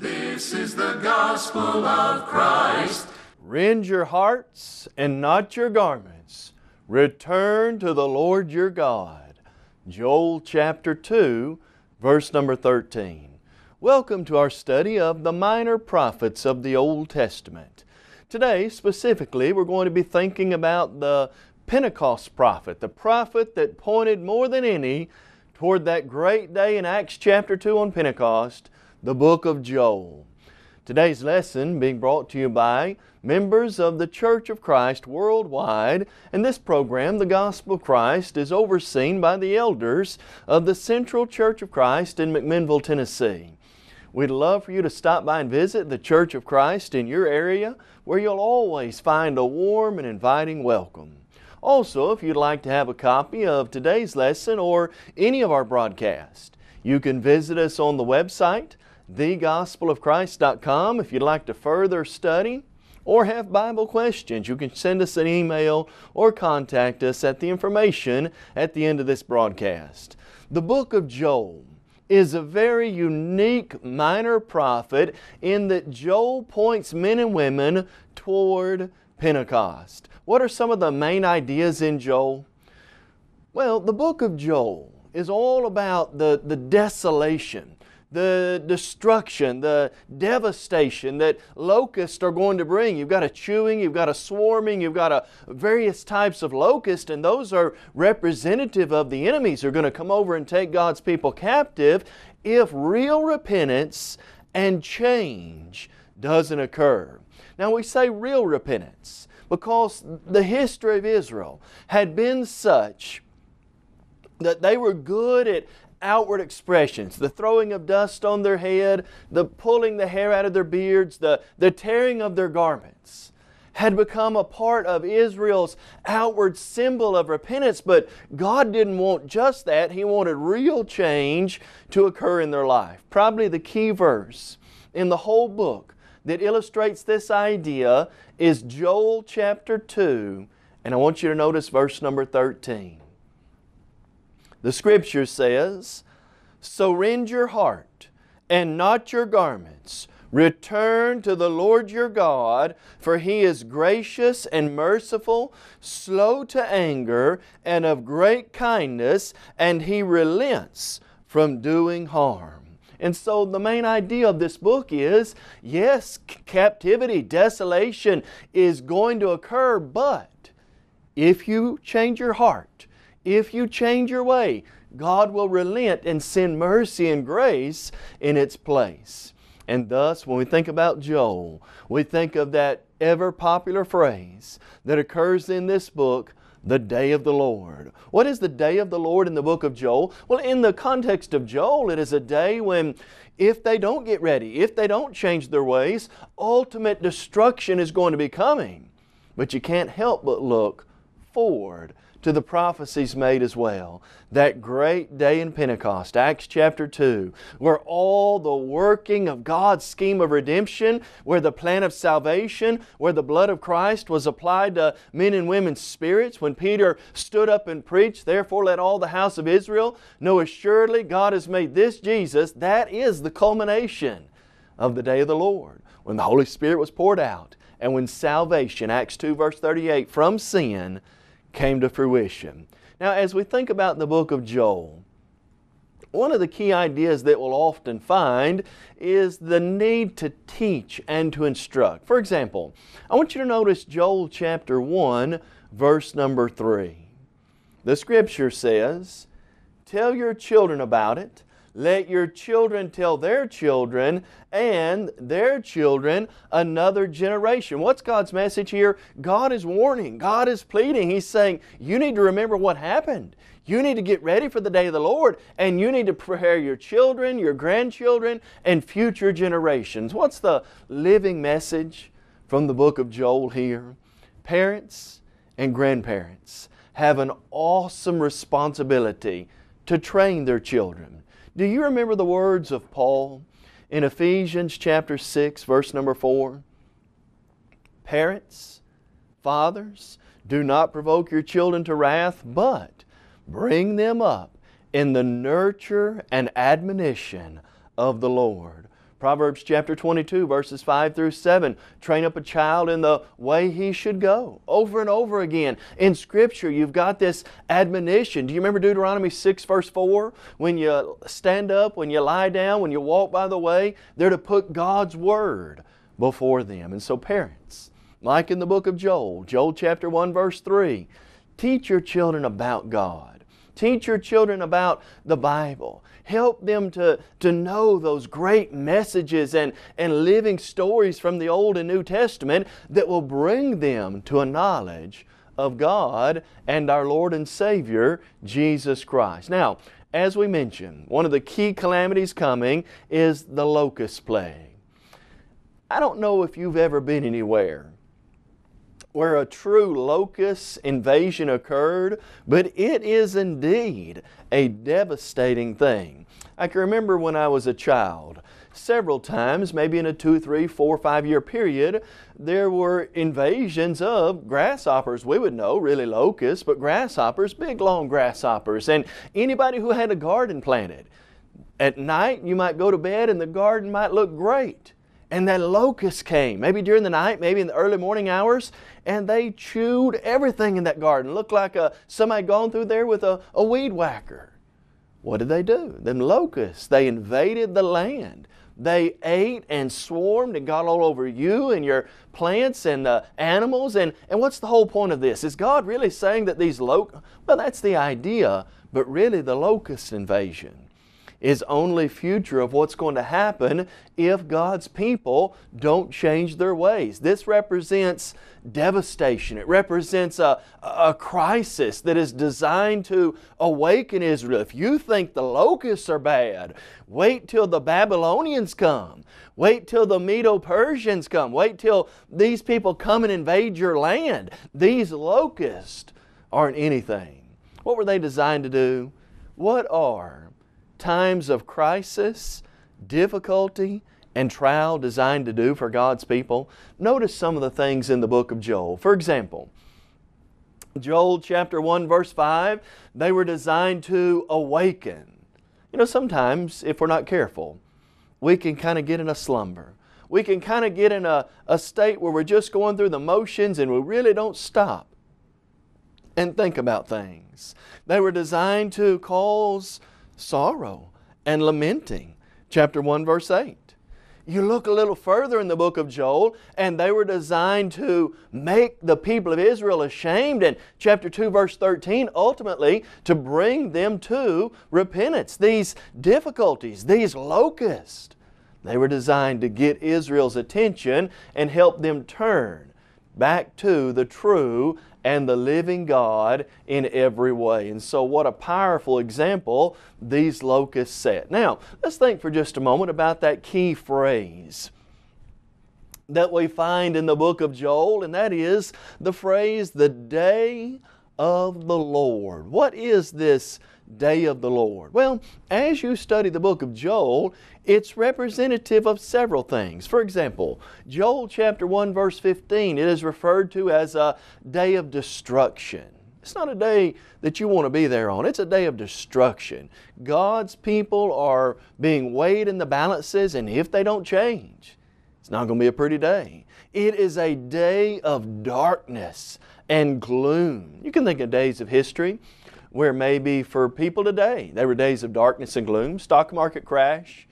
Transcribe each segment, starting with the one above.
This is the gospel of Christ. Rend your hearts and not your garments. Return to the Lord your God. Joel chapter 2, verse number 13. Welcome to our study of the minor prophets of the Old Testament. Today, specifically, we're going to be thinking about the Pentecost prophet, the prophet that pointed more than any toward that great day in Acts chapter 2 on Pentecost, the book of Joel. Today's lesson being brought to you by members of the Church of Christ worldwide, and this program, The Gospel of Christ, is overseen by the elders of the Central Church of Christ in McMinnville, Tennessee. We'd love for you to stop by and visit the Church of Christ in your area where you'll always find a warm and inviting welcome. Also, if you'd like to have a copy of today's lesson or any of our broadcasts, you can visit us on the website, thegospelofchrist.com. If you'd like to further study or have Bible questions, you can send us an email or contact us at the information at the end of this broadcast. The book of Joel is a very unique minor prophet in that Joel points men and women toward Pentecost. What are some of the main ideas in Joel? Well, the book of Joel is all about the, the desolation, the destruction, the devastation that locusts are going to bring. You've got a chewing, you've got a swarming, you've got a various types of locust, and those are representative of the enemies who are going to come over and take God's people captive if real repentance and change doesn't occur. Now we say real repentance because the history of Israel had been such that they were good at outward expressions the throwing of dust on their head, the pulling the hair out of their beards, the, the tearing of their garments had become a part of Israel's outward symbol of repentance, but God didn't want just that. He wanted real change to occur in their life. Probably the key verse in the whole book that illustrates this idea is Joel chapter 2, and I want you to notice verse number 13. The Scripture says, So rend your heart and not your garments. Return to the Lord your God, for He is gracious and merciful, slow to anger, and of great kindness, and He relents from doing harm. And so the main idea of this book is yes, captivity, desolation is going to occur, but if you change your heart, if you change your way, God will relent and send mercy and grace in its place. And thus, when we think about Joel, we think of that ever popular phrase that occurs in this book, the day of the Lord. What is the day of the Lord in the book of Joel? Well, in the context of Joel, it is a day when if they don't get ready, if they don't change their ways, ultimate destruction is going to be coming. But you can't help but look forward to the prophecies made as well. That great day in Pentecost, Acts chapter 2, where all the working of God's scheme of redemption, where the plan of salvation, where the blood of Christ was applied to men and women's spirits, when Peter stood up and preached, Therefore let all the house of Israel know assuredly God has made this Jesus, that is the culmination of the day of the Lord, when the Holy Spirit was poured out, and when salvation, Acts 2 verse 38, from sin, came to fruition. Now, as we think about the book of Joel, one of the key ideas that we'll often find is the need to teach and to instruct. For example, I want you to notice Joel chapter 1, verse number 3. The scripture says, Tell your children about it, Let your children tell their children and their children another generation. What's God's message here? God is warning, God is pleading. He's saying, You need to remember what happened. You need to get ready for the day of the Lord, and you need to prepare your children, your grandchildren, and future generations. What's the living message from the book of Joel here? Parents and grandparents have an awesome responsibility to train their children. Do you remember the words of Paul in Ephesians chapter 6, verse number 4? Parents, fathers, do not provoke your children to wrath, but bring them up in the nurture and admonition of the Lord. Proverbs chapter 22, verses 5 through 7. Train up a child in the way he should go. Over and over again. In Scripture, you've got this admonition. Do you remember Deuteronomy 6, verse 4? When you stand up, when you lie down, when you walk by the way, they're to put God's Word before them. And so, parents, like in the book of Joel, Joel chapter 1, verse 3, teach your children about God. Teach your children about the Bible. Help them to, to know those great messages and, and living stories from the Old and New Testament that will bring them to a knowledge of God and our Lord and Savior, Jesus Christ. Now, as we mentioned, one of the key calamities coming is the locust plague. I don't know if you've ever been anywhere where a true locust invasion occurred, but it is indeed a devastating thing. I can remember when I was a child, several times, maybe in a two, three, four, five year period, there were invasions of grasshoppers. We would know, really locusts, but grasshoppers, big long grasshoppers. And anybody who had a garden planted, at night you might go to bed and the garden might look great and that locust came, maybe during the night, maybe in the early morning hours, and they chewed everything in that garden. Looked like a, somebody gone through there with a, a weed whacker. What did they do? Them locusts, they invaded the land. They ate and swarmed and got all over you and your plants and the animals. And, and what's the whole point of this? Is God really saying that these locusts, well, that's the idea, but really the locust invasion is only future of what's going to happen if God's people don't change their ways. This represents devastation. It represents a, a crisis that is designed to awaken Israel. If you think the locusts are bad, wait till the Babylonians come. Wait till the Medo Persians come. Wait till these people come and invade your land. These locusts aren't anything. What were they designed to do? What are times of crisis, difficulty, and trial designed to do for God's people? Notice some of the things in the book of Joel. For example, Joel chapter 1 verse 5, they were designed to awaken. You know, sometimes if we're not careful, we can kind of get in a slumber. We can kind of get in a, a state where we're just going through the motions and we really don't stop and think about things. They were designed to cause sorrow and lamenting. Chapter 1, verse 8. You look a little further in the book of Joel, and they were designed to make the people of Israel ashamed. And chapter 2, verse 13, ultimately to bring them to repentance. These difficulties, these locusts, they were designed to get Israel's attention and help them turn back to the true and the living God in every way. And so, what a powerful example these locusts set. Now, let's think for just a moment about that key phrase that we find in the book of Joel, and that is the phrase, the day of the Lord. What is this day of the Lord? Well, as you study the book of Joel, it's representative of several things. For example, Joel chapter 1 verse 15, it is referred to as a day of destruction. It's not a day that you want to be there on. It's a day of destruction. God's people are being weighed in the balances, and if they don't change, it's not going to be a pretty day. It is a day of darkness and gloom. You can think of days of history where maybe for people today, they were days of darkness and gloom, stock market crash,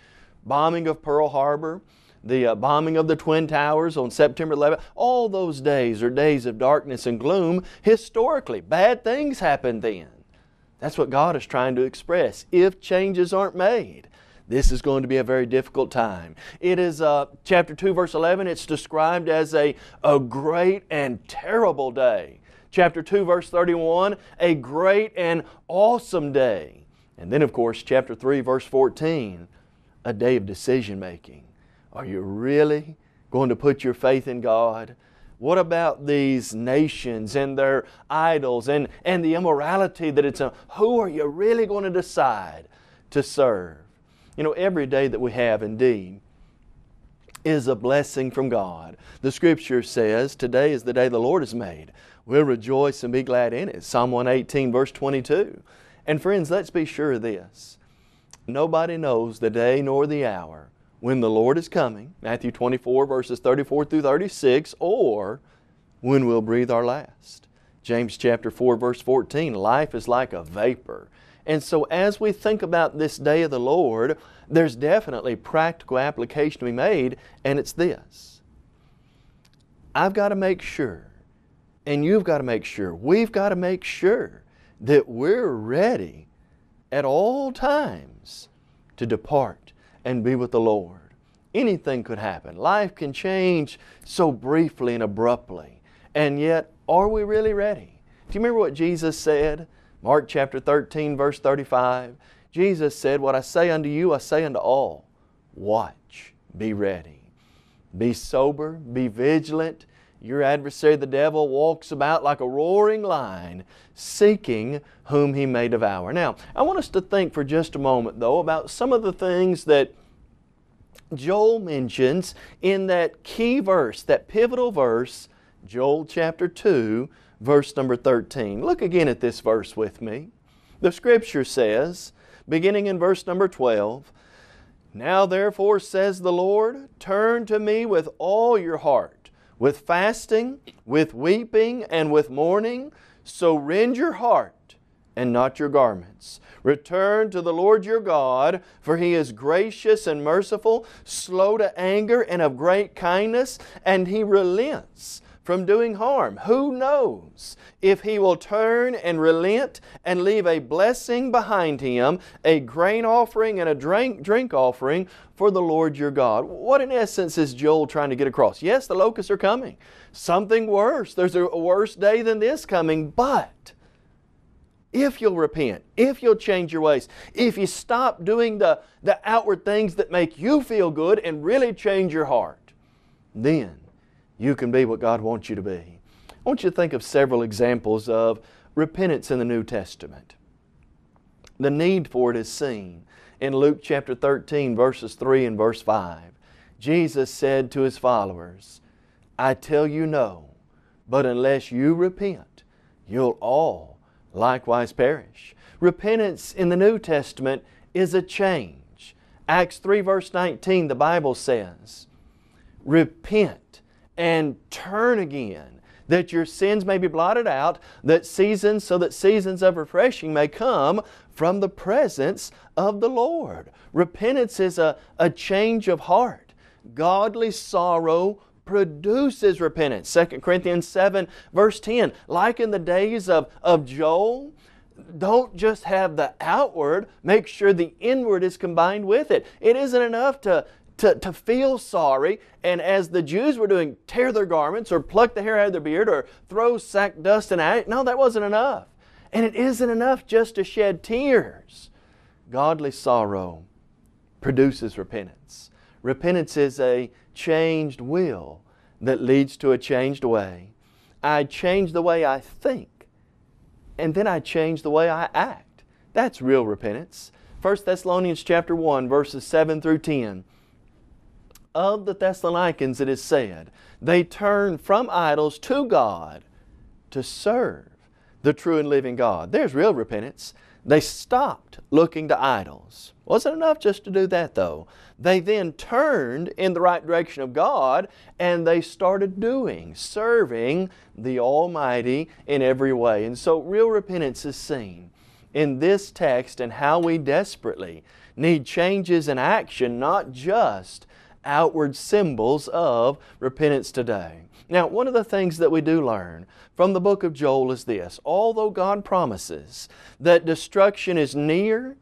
bombing of Pearl Harbor, the uh, bombing of the Twin Towers on September 11th. All those days are days of darkness and gloom historically. Bad things happened then. That's what God is trying to express. If changes aren't made, this is going to be a very difficult time. It is uh, chapter 2, verse 11, it's described as a, a great and terrible day. Chapter 2, verse 31, a great and awesome day. And then, of course, chapter 3, verse 14, a day of decision making. Are you really going to put your faith in God? What about these nations and their idols and, and the immorality that it's a, who are you really going to decide to serve? You know, every day that we have indeed is a blessing from God. The scripture says, Today is the day the Lord has made. We'll rejoice and be glad in it. Psalm 118, verse 22. And friends, let's be sure of this. Nobody knows the day nor the hour when the Lord is coming, Matthew 24, verses 34 through 36, or when we'll breathe our last. James chapter 4, verse 14, life is like a vapor. And so as we think about this day of the Lord, there's definitely practical application to be made, and it's this. I've got to make sure, and you've got to make sure, we've got to make sure that we're ready at all times to depart and be with the Lord. Anything could happen. Life can change so briefly and abruptly. And yet, are we really ready? Do you remember what Jesus said? Mark chapter 13, verse 35. Jesus said, What I say unto you, I say unto all. Watch, be ready. Be sober, be vigilant. Your adversary, the devil, walks about like a roaring lion, seeking whom he may devour. Now, I want us to think for just a moment, though, about some of the things that Joel mentions in that key verse, that pivotal verse, Joel chapter 2, verse number 13. Look again at this verse with me. The scripture says, beginning in verse number 12, Now therefore, says the Lord, turn to me with all your heart, with fasting, with weeping, and with mourning. So rend your heart and not your garments. Return to the Lord your God, for He is gracious and merciful, slow to anger, and of great kindness, and He relents from doing harm. Who knows if he will turn and relent and leave a blessing behind him, a grain offering and a drink, drink offering for the Lord your God? What in essence is Joel trying to get across? Yes, the locusts are coming. Something worse. There's a worse day than this coming, but if you'll repent, if you'll change your ways, if you stop doing the, the outward things that make you feel good and really change your heart, then you can be what God wants you to be. I want you to think of several examples of repentance in the New Testament. The need for it is seen in Luke chapter 13, verses 3 and verse 5. Jesus said to His followers, I tell you no, but unless you repent, you'll all likewise perish. Repentance in the New Testament is a change. Acts 3, verse 19, the Bible says, Repent and turn again, that your sins may be blotted out, that seasons, so that seasons of refreshing may come from the presence of the Lord. Repentance is a, a change of heart. Godly sorrow produces repentance. 2 Corinthians 7, verse 10. Like in the days of, of Joel, don't just have the outward, make sure the inward is combined with it. It isn't enough to, to, to feel sorry, and as the Jews were doing, tear their garments or pluck the hair out of their beard or throw sack dust and ash. No, that wasn't enough. And it isn't enough just to shed tears. Godly sorrow produces repentance. Repentance is a changed will that leads to a changed way. I change the way I think, and then I change the way I act. That's real repentance. 1 Thessalonians chapter 1 verses 7 through 10 of the Thessalonians, it is said, they turned from idols to God to serve the true and living God. There's real repentance. They stopped looking to idols. Wasn't enough just to do that though. They then turned in the right direction of God and they started doing, serving the Almighty in every way. And so real repentance is seen in this text and how we desperately need changes in action, not just outward symbols of repentance today. Now, one of the things that we do learn from the book of Joel is this although God promises that destruction is near,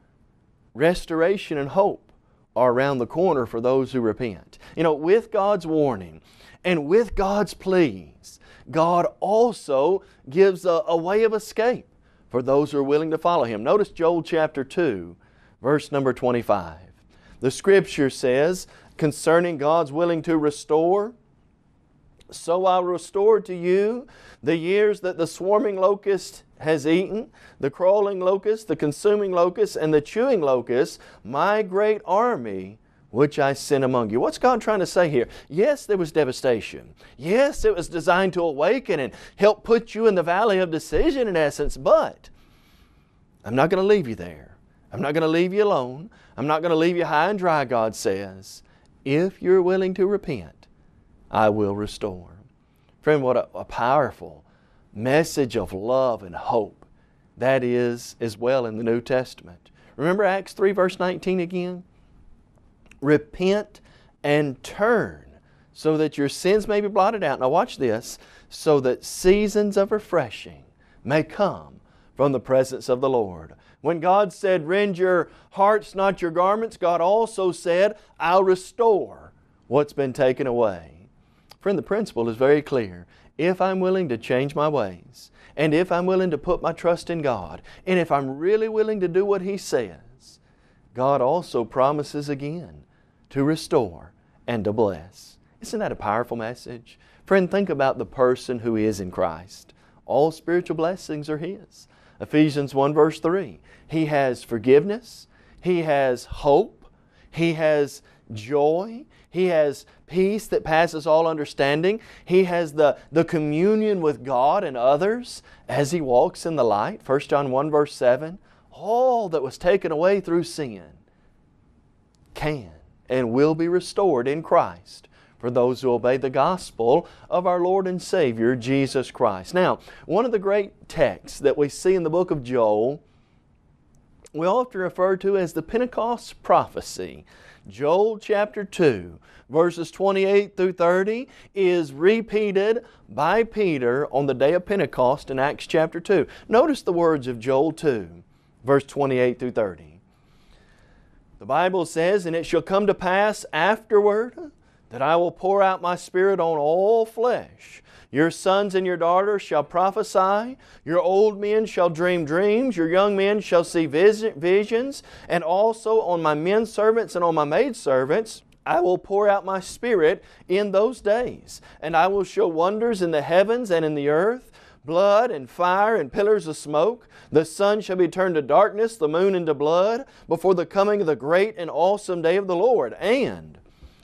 restoration and hope are around the corner for those who repent. You know, with God's warning and with God's pleas, God also gives a, a way of escape for those who are willing to follow Him. Notice Joel chapter 2, verse number 25. The Scripture says concerning God's willing to restore, so I'll restore to you the years that the swarming locust has eaten, the crawling locust, the consuming locust, and the chewing locust, my great army which I sent among you. What's God trying to say here? Yes, there was devastation. Yes, it was designed to awaken and help put you in the valley of decision in essence, but I'm not going to leave you there. I'm not going to leave you alone. I'm not going to leave you high and dry, God says. If you're willing to repent, I will restore. Friend, what a, a powerful message of love and hope that is as well in the New Testament. Remember Acts 3, verse 19 again? Repent and turn so that your sins may be blotted out. Now, watch this so that seasons of refreshing may come from the presence of the Lord. When God said, Rend your hearts, not your garments, God also said, I'll restore what's been taken away. Friend, the principle is very clear. If I'm willing to change my ways, and if I'm willing to put my trust in God, and if I'm really willing to do what He says, God also promises again to restore and to bless. Isn't that a powerful message? Friend, think about the person who is in Christ. All spiritual blessings are His. Ephesians 1 verse 3. He has forgiveness, He has hope, He has joy, He has peace that passes all understanding, He has the, the communion with God and others as He walks in the light. 1 John 1 verse 7. All that was taken away through sin can and will be restored in Christ for those who obey the gospel of our Lord and Savior Jesus Christ. Now, one of the great texts that we see in the book of Joel, we often refer to as the Pentecost prophecy. Joel chapter 2, verses 28 through 30, is repeated by Peter on the day of Pentecost in Acts chapter 2. Notice the words of Joel 2, verse 28 through 30. The Bible says, And it shall come to pass afterward that I will pour out my Spirit on all flesh. Your sons and your daughters shall prophesy, your old men shall dream dreams, your young men shall see visions, and also on my men servants and on my maid servants I will pour out my Spirit in those days, and I will show wonders in the heavens and in the earth, blood and fire and pillars of smoke. The sun shall be turned to darkness, the moon into blood, before the coming of the great and awesome day of the Lord. And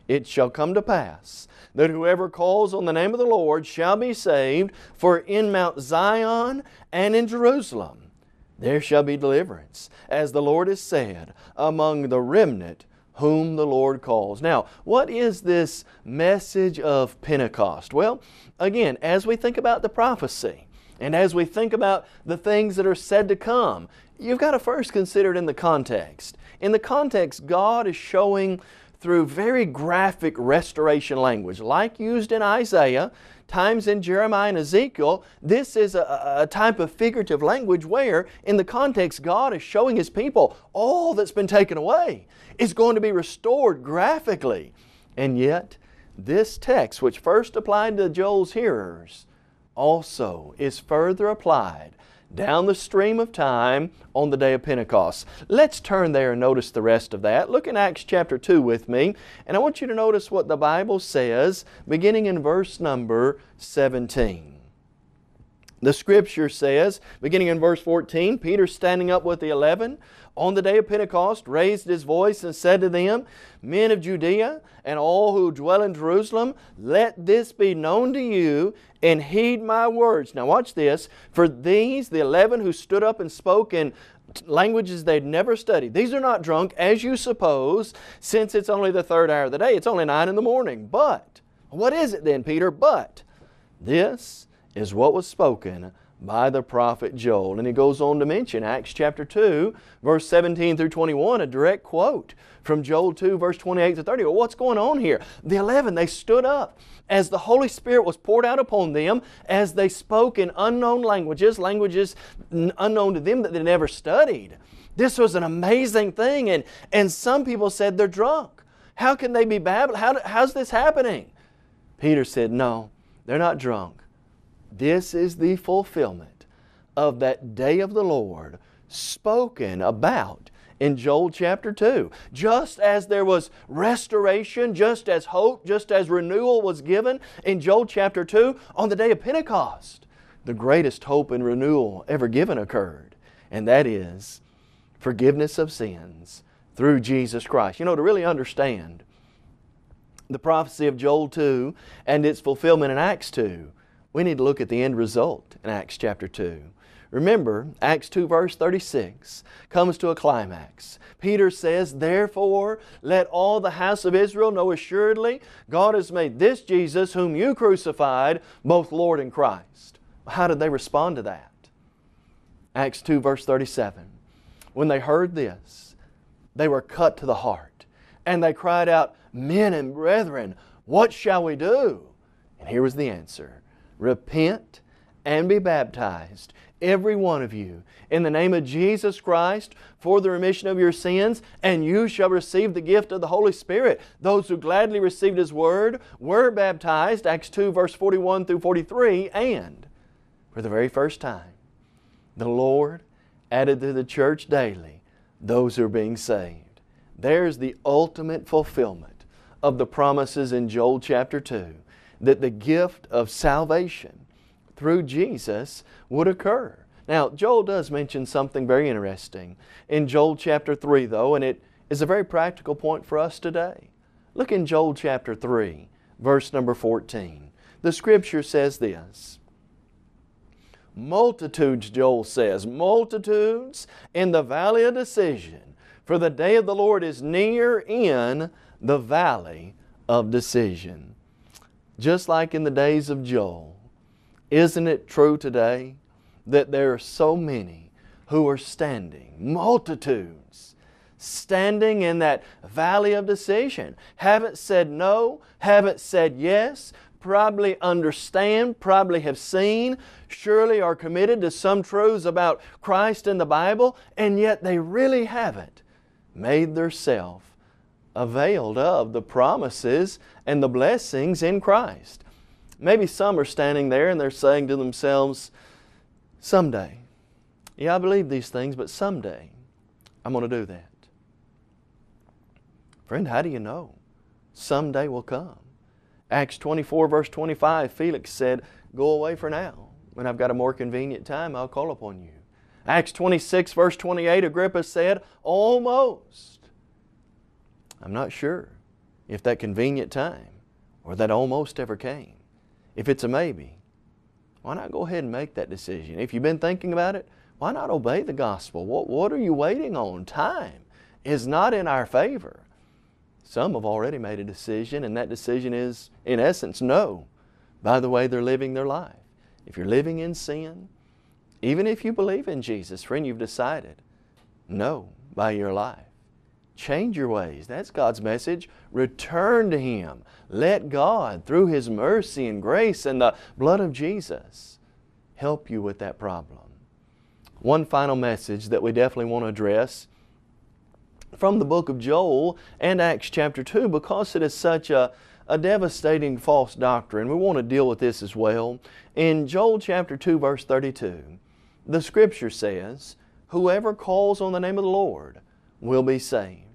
it shall come to pass that whoever calls on the name of the Lord shall be saved, for in Mount Zion and in Jerusalem there shall be deliverance, as the Lord has said, among the remnant whom the Lord calls. Now, what is this message of Pentecost? Well, again, as we think about the prophecy, and as we think about the things that are said to come, you've got to first consider it in the context. In the context, God is showing through very graphic restoration language, like used in Isaiah, times in Jeremiah and Ezekiel, this is a, a, type of figurative language where, in the context, God is showing His people all that's been taken away is going to be restored graphically. And yet, this text, which first applied to Joel's hearers, also is further applied down the stream of time on the day of Pentecost. Let's turn there and notice the rest of that. Look in Acts chapter 2 with me, and I want you to notice what the Bible says beginning in verse number 17. The scripture says, beginning in verse 14, Peter standing up with the eleven on the day of Pentecost raised his voice and said to them, Men of Judea and all who dwell in Jerusalem, let this be known to you and heed my words. Now watch this. For these, the eleven who stood up and spoke in languages they'd never studied, these are not drunk as you suppose, since it's only the third hour of the day. It's only nine in the morning. But, what is it then, Peter? But, this is what was spoken by the prophet Joel. And he goes on to mention Acts chapter 2, verse 17 through 21, a direct quote from Joel 2, verse 28 to 30. Well, what's going on here? The 11, they stood up as the Holy Spirit was poured out upon them, as they spoke in unknown languages, languages unknown to them that they never studied. This was an amazing thing. And, and some people said they're drunk. How can they be babbling? How, how's this happening? Peter said, No, they're not drunk. This is the fulfillment of that day of the Lord spoken about in Joel chapter 2. Just as there was restoration, just as hope, just as renewal was given in Joel chapter 2 on the day of Pentecost, the greatest hope and renewal ever given occurred, and that is forgiveness of sins through Jesus Christ. You know, to really understand the prophecy of Joel 2 and its fulfillment in Acts 2, we need to look at the end result in Acts chapter 2. Remember, Acts 2 verse 36 comes to a climax. Peter says, Therefore, let all the house of Israel know assuredly, God has made this Jesus, whom you crucified, both Lord and Christ. How did they respond to that? Acts 2 verse 37. When they heard this, they were cut to the heart, and they cried out, Men and brethren, what shall we do? And here was the answer Repent and be baptized, every one of you, in the name of Jesus Christ for the remission of your sins, and you shall receive the gift of the Holy Spirit. Those who gladly received His Word were baptized, Acts 2, verse 41 through 43, and for the very first time, the Lord added to the church daily those who are being saved. There's the ultimate fulfillment of the promises in Joel chapter 2 that the gift of salvation through Jesus would occur. Now, Joel does mention something very interesting in Joel chapter 3, though, and it is a very practical point for us today. Look in Joel chapter 3, verse number 14. The scripture says this Multitudes, Joel says, multitudes in the valley of decision, for the day of the Lord is near in the valley of decision. Just like in the days of Joel, isn't it true today that there are so many who are standing, multitudes, standing in that valley of decision, haven't said no, haven't said yes, probably understand, probably have seen, surely are committed to some truths about Christ in the Bible, and yet they really haven't made theirself availed of the promises and the blessings in Christ. Maybe some are standing there and they're saying to themselves, someday, yeah, I believe these things, but someday I'm going to do that. Friend, how do you know? Someday will come. Acts 24, verse 25, Felix said, Go away for now. When I've got a more convenient time, I'll call upon you. Acts 26, verse 28, Agrippa said, Almost. I'm not sure if that convenient time or that almost ever came. If it's a maybe, why not go ahead and make that decision? If you've been thinking about it, why not obey the gospel? What, what are you waiting on? Time is not in our favor. Some have already made a decision, and that decision is, in essence, no, by the way they're living their life. If you're living in sin, even if you believe in Jesus, friend, you've decided no by your life. Change your ways. That's God's message. Return to Him. Let God, through His mercy and grace and the blood of Jesus, help you with that problem. One final message that we definitely want to address from the book of Joel and Acts chapter 2 because it is such a, a devastating false doctrine. We want to deal with this as well. In Joel chapter 2, verse 32, the scripture says, Whoever calls on the name of the Lord will be saved.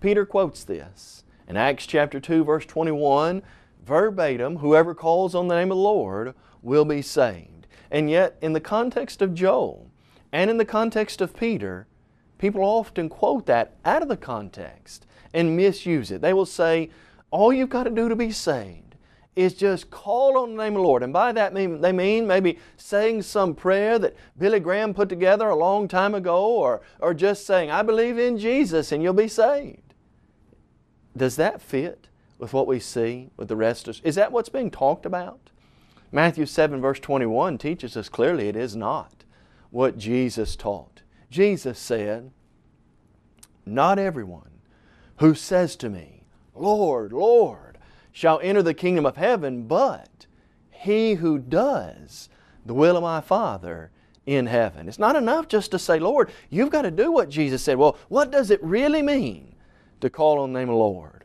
Peter quotes this in Acts chapter 2, verse 21, verbatim, whoever calls on the name of the Lord will be saved. And yet, in the context of Joel and in the context of Peter, People often quote that out of the context and misuse it. They will say, all you've got to do to be saved is just call on the name of the Lord. And by that mean, they mean maybe saying some prayer that Billy Graham put together a long time ago or, or just saying, I believe in Jesus and you'll be saved. Does that fit with what we see with the rest of? Is that what's being talked about? Matthew 7 verse 21 teaches us clearly it is not what Jesus taught. Jesus said, Not everyone who says to me, Lord, Lord, shall enter the kingdom of heaven, but he who does the will of my Father in heaven. It's not enough just to say, Lord, you've got to do what Jesus said. Well, what does it really mean to call on the name of the Lord?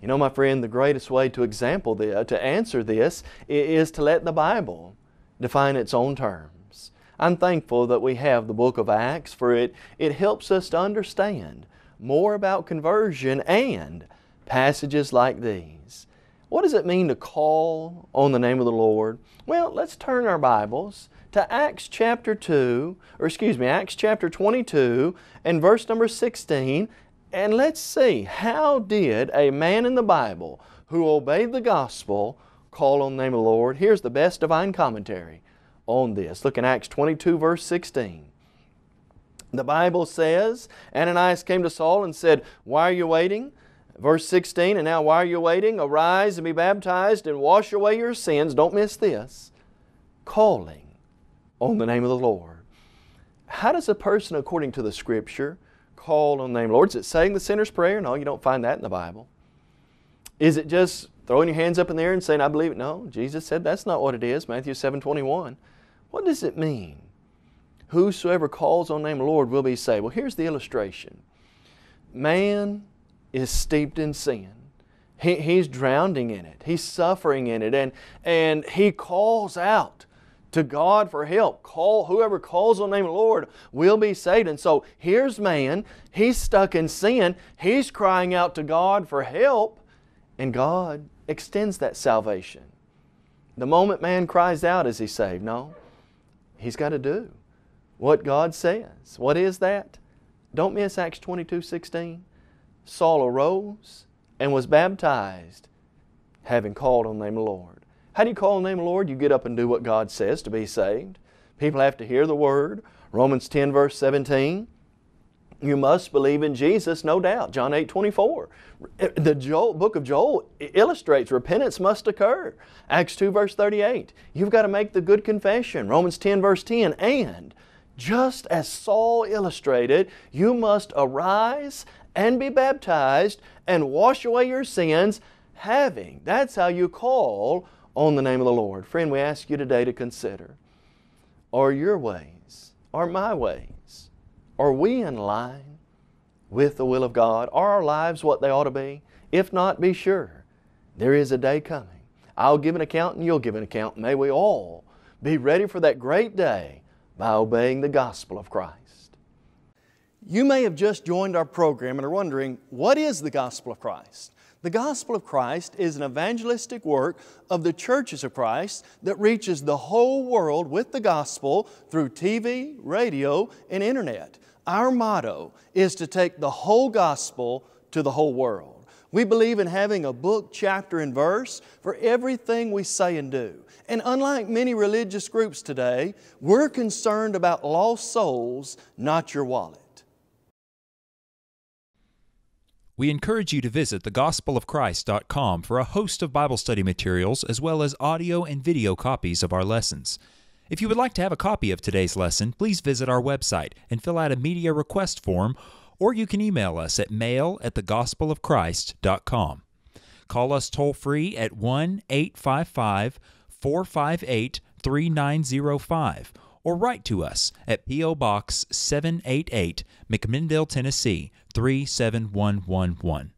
You know, my friend, the greatest way to example the, uh, to answer this is to let the Bible define its own terms. I'm thankful that we have the book of Acts for it, it helps us to understand more about conversion and passages like these. What does it mean to call on the name of the Lord? Well, let's turn our Bibles to Acts chapter 2, or excuse me, Acts chapter 22 and verse number 16, and let's see how did a man in the Bible who obeyed the gospel call on the name of the Lord? Here's the best divine commentary on this. Look in Acts 22 verse 16. The Bible says, Ananias came to Saul and said, Why are you waiting? Verse 16, and now why are you waiting? Arise and be baptized and wash away your sins. Don't miss this. Calling on the name of the Lord. How does a person, according to the Scripture, call on the name of the Lord? Is it saying the sinner's prayer? No, you don't find that in the Bible. Is it just throwing your hands up in the air and saying, I believe it? No, Jesus said that's not what it is, Matthew 7 21. What does it mean? Whosoever calls on the name of the Lord will be saved. Well, here's the illustration. Man is steeped in sin. He, he's drowning in it. He's suffering in it. And, and he calls out to God for help. Call whoever calls on the name of the Lord will be saved. And so here's man, he's stuck in sin, he's crying out to God for help, and God extends that salvation. The moment man cries out, is he saved? No. He's got to do what God says. What is that? Don't miss Acts 22 16. Saul arose and was baptized, having called on the name of the Lord. How do you call on the name of the Lord? You get up and do what God says to be saved. People have to hear the Word. Romans 10 verse 17. You must believe in Jesus, no doubt. John 8 24. Eh, the Joel, book of Joel illustrates repentance must occur. Acts 2 verse 38. You've got to make the good confession. Romans 10 verse 10. And just as Saul illustrated, you must arise and be baptized and wash away your sins, having. That's how you call on the name of the Lord. Friend, we ask you today to consider are your ways, are my ways, are we in line with the will of God? Are our lives what they ought to be? If not, be sure there is a day coming. I'll give an account and you'll give an account. May we all be ready for that great day by obeying the gospel of Christ. You may have just joined our program and are wondering, what is the gospel of Christ? The gospel of Christ is an evangelistic work of the churches of Christ that reaches the whole world with the gospel through TV, radio, and internet. Our motto is to take the whole gospel to the whole world. We believe in having a book, chapter, and verse for everything we say and do. And unlike many religious groups today, we're concerned about lost souls, not your wallet. We encourage you to visit thegospelofchrist.com for a host of Bible study materials as well as audio and video copies of our lessons. If you would like to have a copy of today's lesson, please visit our website and fill out a media request form, or you can email us at mail at thegospelofchrist.com. Call us toll free at 1 855 458 3905 or write to us at P.O. Box 788, McMinnville, Tennessee 37111.